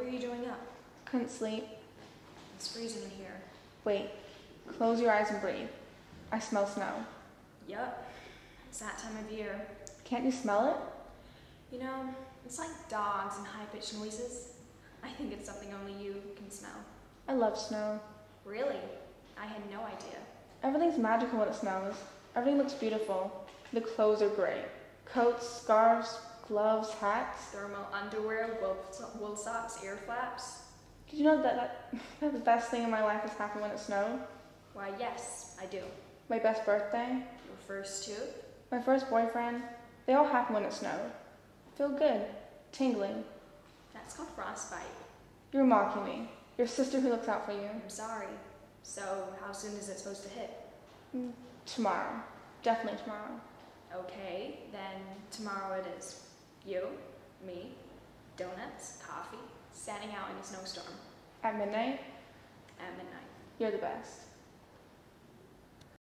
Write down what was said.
What are you doing up? Couldn't sleep. It's freezing in here. Wait. Close your eyes and breathe. I smell snow. Yup. It's that time of year. Can't you smell it? You know, it's like dogs and high pitched noises. I think it's something only you can smell. I love snow. Really? I had no idea. Everything's magical when it snows. Everything looks beautiful. The clothes are great. Coats, scarves, gloves, hats. Thermal underwear, wool, wool socks, ear flaps. Did you know that, that, that the best thing in my life has happened when it snowed? Why, yes, I do. My best birthday, Your first two? my first boyfriend, they all happened when it snowed. Feel good, tingling. That's called frostbite. You're mocking me. Your sister who looks out for you. I'm sorry. So, how soon is it supposed to hit? Mm, Tomorrow. Definitely tomorrow. Okay, then tomorrow it is. You, me, donuts, coffee, standing out in a snowstorm At midnight, at midnight. you're the best.